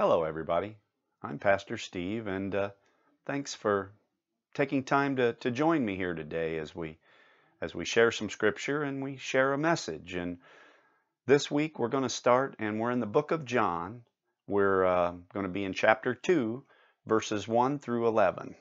Hello, everybody. I'm Pastor Steve, and uh, thanks for taking time to, to join me here today as we as we share some scripture and we share a message. And this week we're going to start, and we're in the book of John. We're uh, going to be in chapter 2, verses 1 through 11.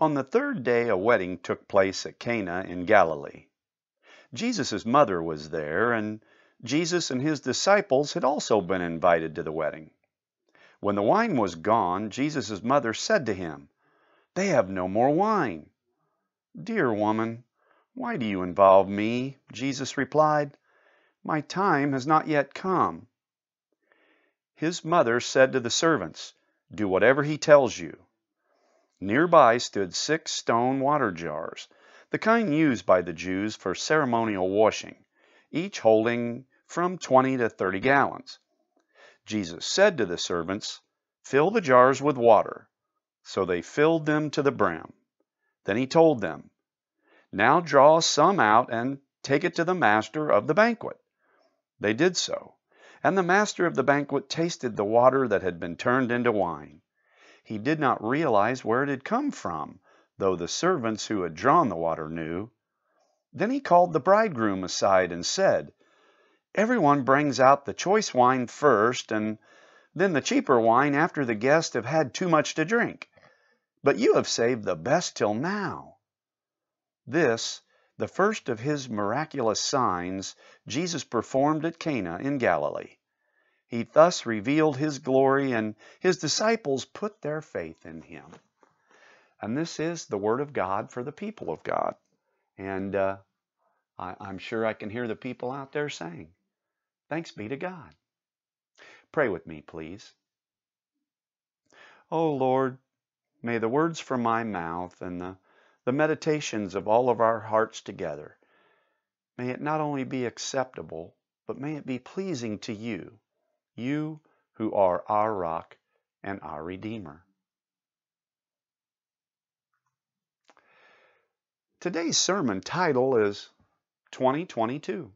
On the third day, a wedding took place at Cana in Galilee. Jesus' mother was there, and Jesus and his disciples had also been invited to the wedding. When the wine was gone, Jesus' mother said to him, They have no more wine. Dear woman, why do you involve me? Jesus replied, My time has not yet come. His mother said to the servants, Do whatever he tells you. Nearby stood six stone water jars, the kind used by the Jews for ceremonial washing, each holding from 20 to 30 gallons. Jesus said to the servants, Fill the jars with water. So they filled them to the brim. Then he told them, Now draw some out and take it to the master of the banquet. They did so, and the master of the banquet tasted the water that had been turned into wine. He did not realize where it had come from, though the servants who had drawn the water knew. Then he called the bridegroom aside and said, Everyone brings out the choice wine first, and then the cheaper wine after the guests have had too much to drink. But you have saved the best till now. This, the first of his miraculous signs, Jesus performed at Cana in Galilee. He thus revealed his glory, and his disciples put their faith in him. And this is the word of God for the people of God. And uh, I, I'm sure I can hear the people out there saying, Thanks be to God. Pray with me, please. Oh Lord, may the words from my mouth and the, the meditations of all of our hearts together, may it not only be acceptable, but may it be pleasing to you you who are our rock and our Redeemer. Today's sermon title is 2022.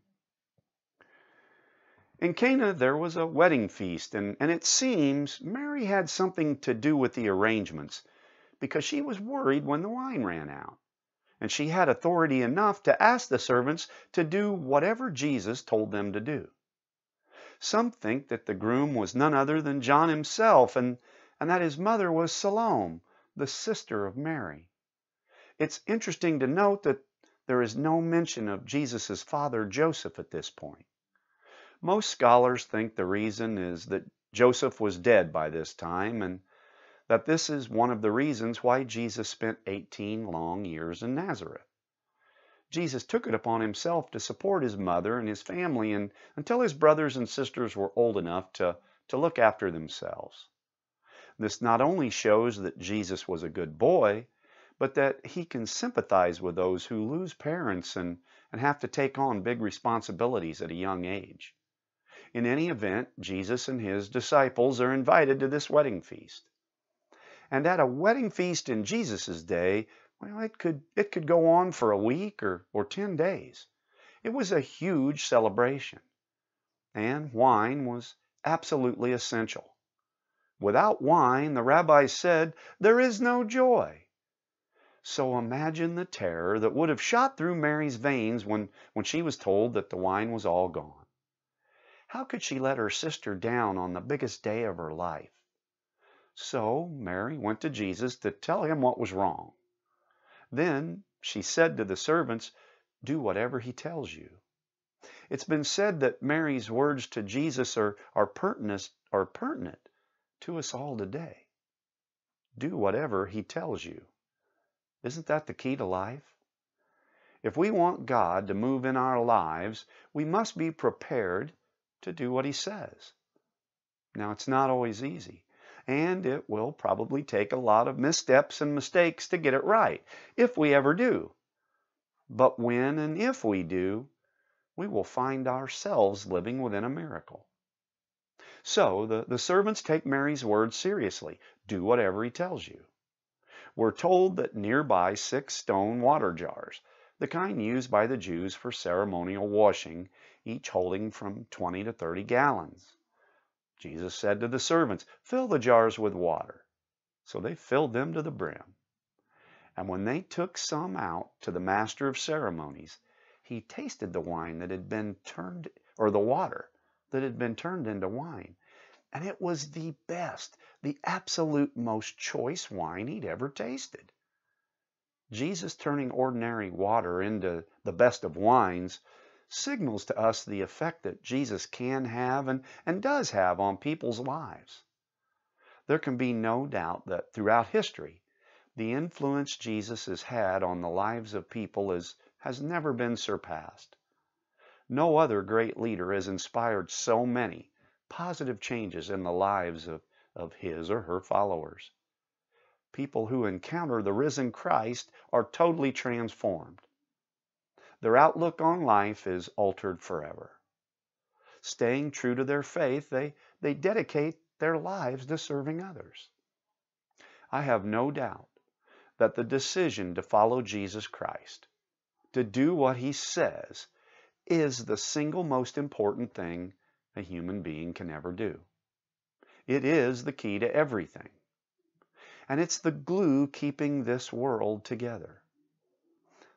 In Cana there was a wedding feast, and, and it seems Mary had something to do with the arrangements because she was worried when the wine ran out. And she had authority enough to ask the servants to do whatever Jesus told them to do. Some think that the groom was none other than John himself, and, and that his mother was Salome, the sister of Mary. It's interesting to note that there is no mention of Jesus' father Joseph at this point. Most scholars think the reason is that Joseph was dead by this time, and that this is one of the reasons why Jesus spent 18 long years in Nazareth. Jesus took it upon himself to support his mother and his family and, until his brothers and sisters were old enough to, to look after themselves. This not only shows that Jesus was a good boy, but that he can sympathize with those who lose parents and, and have to take on big responsibilities at a young age. In any event, Jesus and his disciples are invited to this wedding feast. And at a wedding feast in Jesus' day, well, it could, it could go on for a week or, or 10 days. It was a huge celebration. And wine was absolutely essential. Without wine, the rabbis said, there is no joy. So imagine the terror that would have shot through Mary's veins when, when she was told that the wine was all gone. How could she let her sister down on the biggest day of her life? So Mary went to Jesus to tell him what was wrong. Then she said to the servants, Do whatever he tells you. It's been said that Mary's words to Jesus are, are, pertinent, are pertinent to us all today. Do whatever he tells you. Isn't that the key to life? If we want God to move in our lives, we must be prepared to do what he says. Now, it's not always easy and it will probably take a lot of missteps and mistakes to get it right, if we ever do. But when and if we do, we will find ourselves living within a miracle. So the, the servants take Mary's words seriously. Do whatever he tells you. We're told that nearby six stone water jars, the kind used by the Jews for ceremonial washing, each holding from 20 to 30 gallons. Jesus said to the servants, Fill the jars with water. So they filled them to the brim. And when they took some out to the master of ceremonies, he tasted the wine that had been turned, or the water that had been turned into wine. And it was the best, the absolute most choice wine he'd ever tasted. Jesus turning ordinary water into the best of wines signals to us the effect that Jesus can have and, and does have on people's lives. There can be no doubt that throughout history, the influence Jesus has had on the lives of people is, has never been surpassed. No other great leader has inspired so many positive changes in the lives of, of his or her followers people who encounter the risen Christ are totally transformed. Their outlook on life is altered forever. Staying true to their faith, they, they dedicate their lives to serving others. I have no doubt that the decision to follow Jesus Christ, to do what he says, is the single most important thing a human being can ever do. It is the key to everything and it's the glue keeping this world together.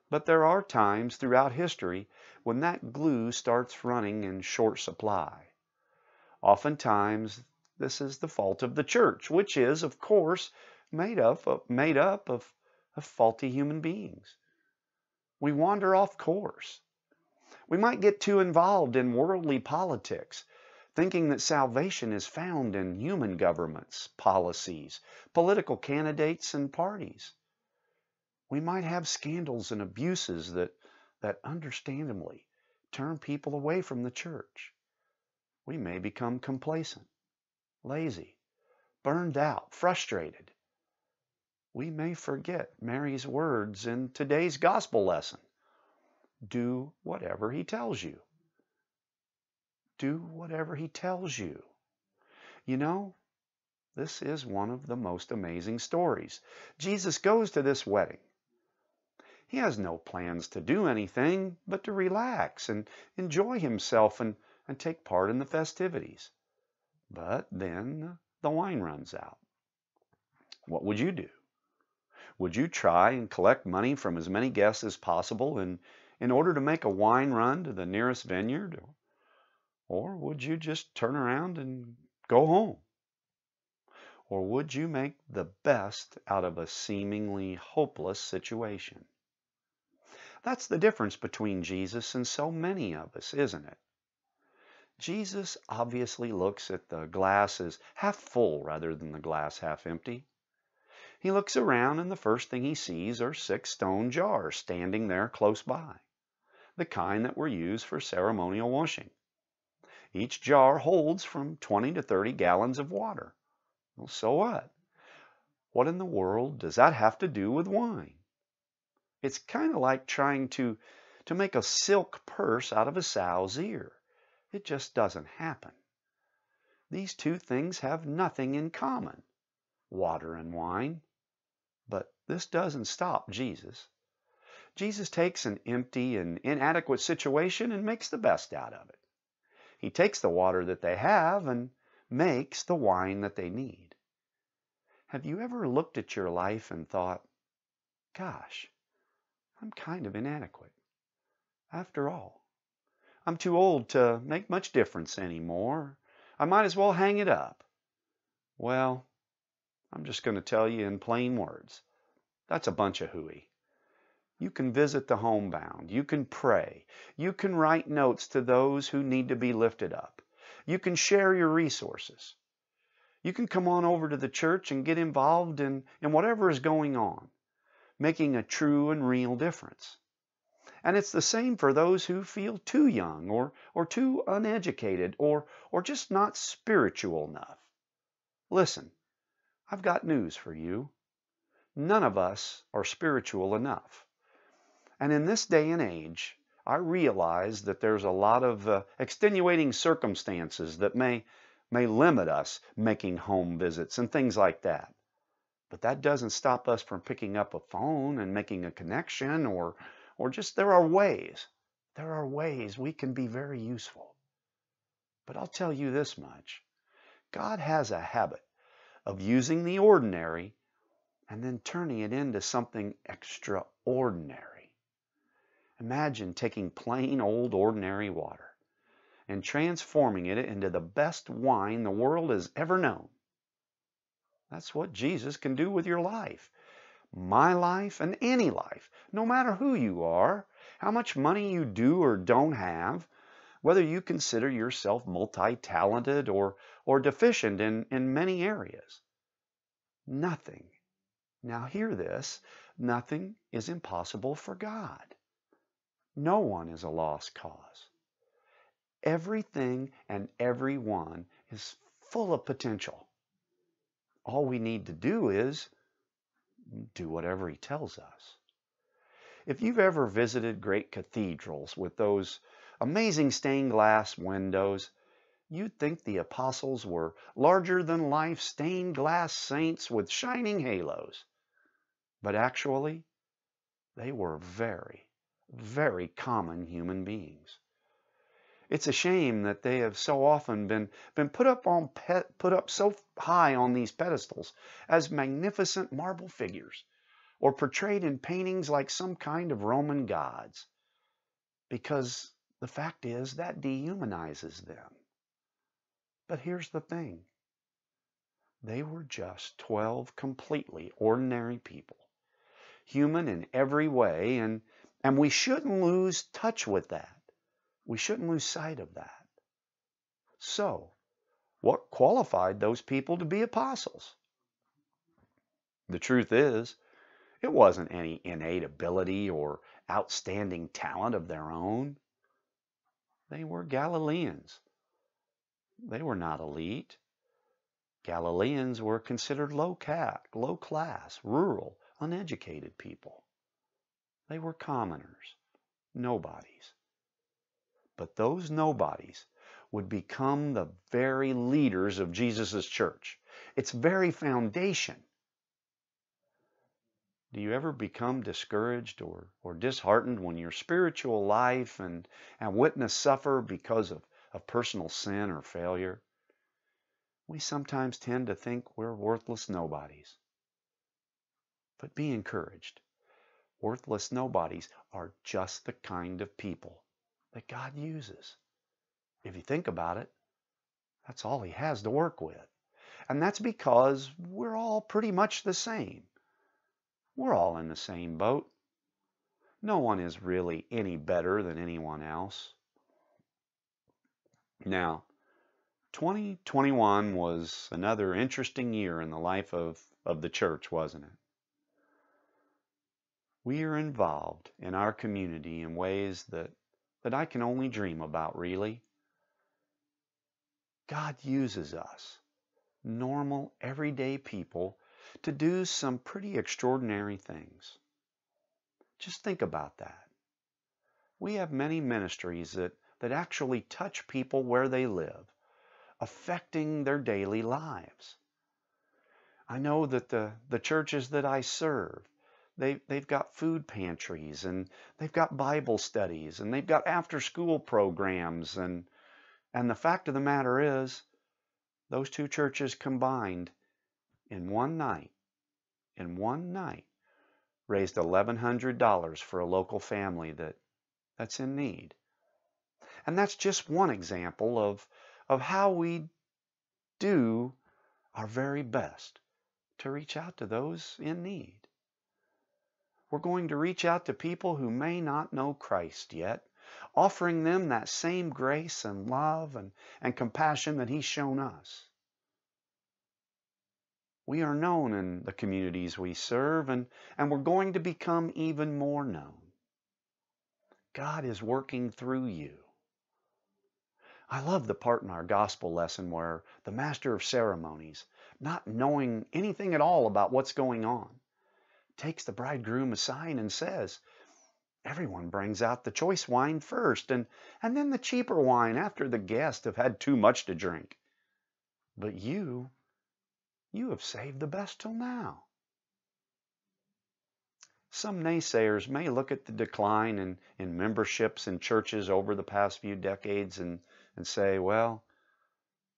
But there are times throughout history when that glue starts running in short supply. Oftentimes, this is the fault of the church, which is, of course, made up of, made up of, of faulty human beings. We wander off course. We might get too involved in worldly politics thinking that salvation is found in human governments, policies, political candidates, and parties. We might have scandals and abuses that, that understandably turn people away from the church. We may become complacent, lazy, burned out, frustrated. We may forget Mary's words in today's gospel lesson. Do whatever he tells you do whatever he tells you. You know, this is one of the most amazing stories. Jesus goes to this wedding. He has no plans to do anything but to relax and enjoy himself and, and take part in the festivities. But then the wine runs out. What would you do? Would you try and collect money from as many guests as possible in, in order to make a wine run to the nearest vineyard? Or would you just turn around and go home? Or would you make the best out of a seemingly hopeless situation? That's the difference between Jesus and so many of us, isn't it? Jesus obviously looks at the glass as half full rather than the glass half empty. He looks around and the first thing he sees are six stone jars standing there close by, the kind that were used for ceremonial washing. Each jar holds from 20 to 30 gallons of water. Well, so what? What in the world does that have to do with wine? It's kind of like trying to, to make a silk purse out of a sow's ear. It just doesn't happen. These two things have nothing in common, water and wine. But this doesn't stop Jesus. Jesus takes an empty and inadequate situation and makes the best out of it. He takes the water that they have and makes the wine that they need. Have you ever looked at your life and thought, gosh, I'm kind of inadequate? After all, I'm too old to make much difference anymore. I might as well hang it up. Well, I'm just going to tell you in plain words. That's a bunch of hooey. You can visit the homebound. You can pray. You can write notes to those who need to be lifted up. You can share your resources. You can come on over to the church and get involved in, in whatever is going on, making a true and real difference. And it's the same for those who feel too young or, or too uneducated or, or just not spiritual enough. Listen, I've got news for you. None of us are spiritual enough. And in this day and age, I realize that there's a lot of uh, extenuating circumstances that may, may limit us making home visits and things like that. But that doesn't stop us from picking up a phone and making a connection or, or just there are ways. There are ways we can be very useful. But I'll tell you this much God has a habit of using the ordinary and then turning it into something extraordinary. Imagine taking plain old ordinary water and transforming it into the best wine the world has ever known. That's what Jesus can do with your life. My life and any life, no matter who you are, how much money you do or don't have, whether you consider yourself multi-talented or, or deficient in, in many areas. Nothing, now hear this, nothing is impossible for God. No one is a lost cause. Everything and everyone is full of potential. All we need to do is do whatever he tells us. If you've ever visited great cathedrals with those amazing stained glass windows, you'd think the apostles were larger than life stained glass saints with shining halos. But actually, they were very, very common human beings. It's a shame that they have so often been, been put up on put up so high on these pedestals as magnificent marble figures or portrayed in paintings like some kind of Roman gods. Because the fact is that dehumanizes them. But here's the thing. They were just 12 completely ordinary people, human in every way, and, and we shouldn't lose touch with that. We shouldn't lose sight of that. So, what qualified those people to be apostles? The truth is, it wasn't any innate ability or outstanding talent of their own. They were Galileans. They were not elite. Galileans were considered low, cat, low class, rural, uneducated people. They were commoners, nobodies. But those nobodies would become the very leaders of Jesus' church, its very foundation. Do you ever become discouraged or, or disheartened when your spiritual life and, and witness suffer because of, of personal sin or failure? We sometimes tend to think we're worthless nobodies. But be encouraged. Worthless nobodies are just the kind of people that God uses. If you think about it, that's all he has to work with. And that's because we're all pretty much the same. We're all in the same boat. No one is really any better than anyone else. Now, 2021 was another interesting year in the life of, of the church, wasn't it? We are involved in our community in ways that that I can only dream about, really. God uses us, normal, everyday people, to do some pretty extraordinary things. Just think about that. We have many ministries that, that actually touch people where they live, affecting their daily lives. I know that the, the churches that I serve they, they've got food pantries and they've got Bible studies and they've got after school programs. And, and the fact of the matter is, those two churches combined in one night, in one night, raised $1,100 for a local family that, that's in need. And that's just one example of, of how we do our very best to reach out to those in need. We're going to reach out to people who may not know Christ yet, offering them that same grace and love and, and compassion that He's shown us. We are known in the communities we serve, and, and we're going to become even more known. God is working through you. I love the part in our gospel lesson where the master of ceremonies, not knowing anything at all about what's going on, takes the bridegroom aside and says, Everyone brings out the choice wine first, and, and then the cheaper wine after the guests have had too much to drink. But you, you have saved the best till now. some naysayers may look at the decline in, in memberships in churches over the past few decades and, and say, well,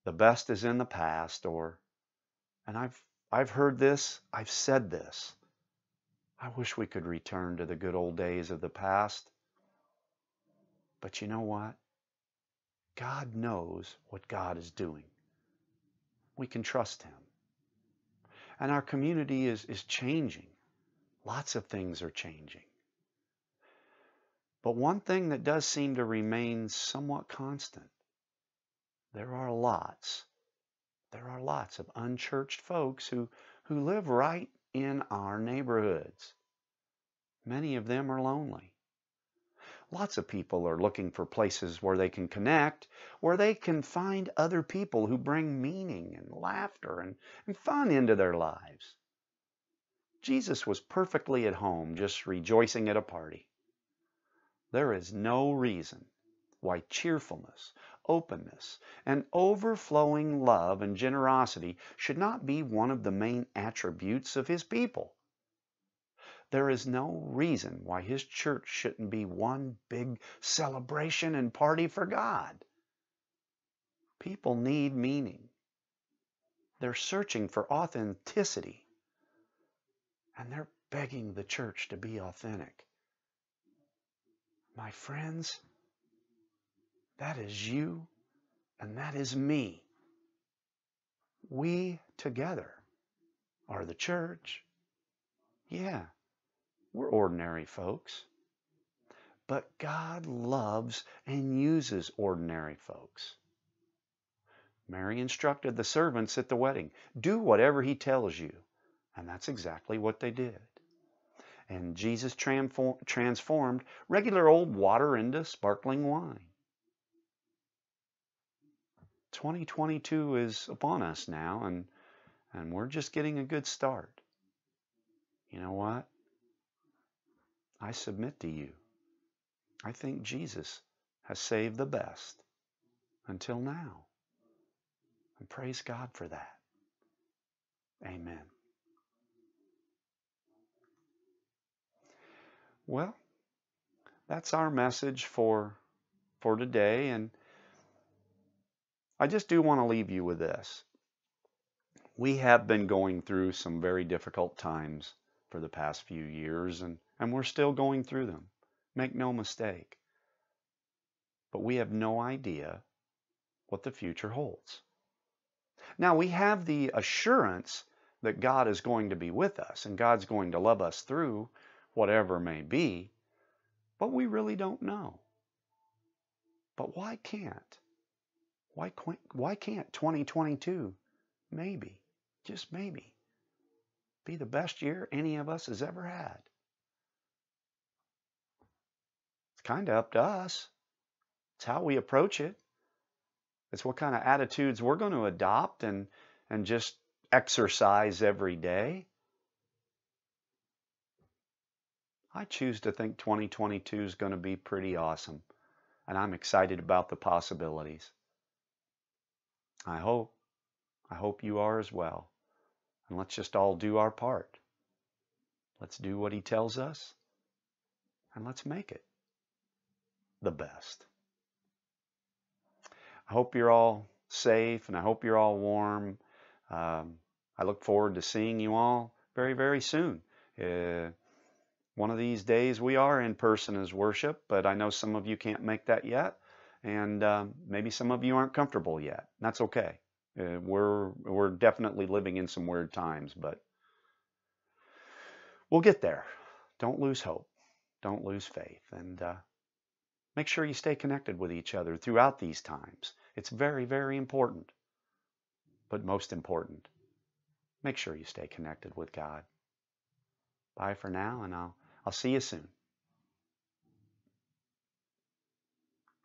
the best is in the past, or, and I've, I've heard this, I've said this. I wish we could return to the good old days of the past. But you know what? God knows what God is doing. We can trust Him. And our community is, is changing. Lots of things are changing. But one thing that does seem to remain somewhat constant there are lots, there are lots of unchurched folks who, who live right in our neighborhoods. Many of them are lonely. Lots of people are looking for places where they can connect, where they can find other people who bring meaning and laughter and, and fun into their lives. Jesus was perfectly at home, just rejoicing at a party. There is no reason why cheerfulness, openness, and overflowing love and generosity should not be one of the main attributes of His people. There is no reason why His church shouldn't be one big celebration and party for God. People need meaning. They're searching for authenticity and they're begging the church to be authentic. My friends, that is you and that is me. We together are the church. Yeah, we're ordinary folks. But God loves and uses ordinary folks. Mary instructed the servants at the wedding do whatever he tells you. And that's exactly what they did. And Jesus transformed regular old water into sparkling wine. 2022 is upon us now, and, and we're just getting a good start. You know what? I submit to you. I think Jesus has saved the best until now. And praise God for that. Amen. Well, that's our message for for today and I just do want to leave you with this. We have been going through some very difficult times for the past few years and and we're still going through them. Make no mistake. But we have no idea what the future holds. Now we have the assurance that God is going to be with us and God's going to love us through whatever may be, but we really don't know. But why can't? Why, why can't 2022 maybe, just maybe, be the best year any of us has ever had? It's kind of up to us. It's how we approach it. It's what kind of attitudes we're going to adopt and, and just exercise every day. I choose to think 2022 is going to be pretty awesome, and I'm excited about the possibilities. I hope, I hope you are as well. And let's just all do our part. Let's do what he tells us, and let's make it the best. I hope you're all safe, and I hope you're all warm. Um, I look forward to seeing you all very, very soon. Uh, one of these days we are in person as worship, but I know some of you can't make that yet, and um, maybe some of you aren't comfortable yet. That's okay. Uh, we're we're definitely living in some weird times, but we'll get there. Don't lose hope. Don't lose faith, and uh, make sure you stay connected with each other throughout these times. It's very, very important. But most important, make sure you stay connected with God. Bye for now, and I'll I'll see you soon.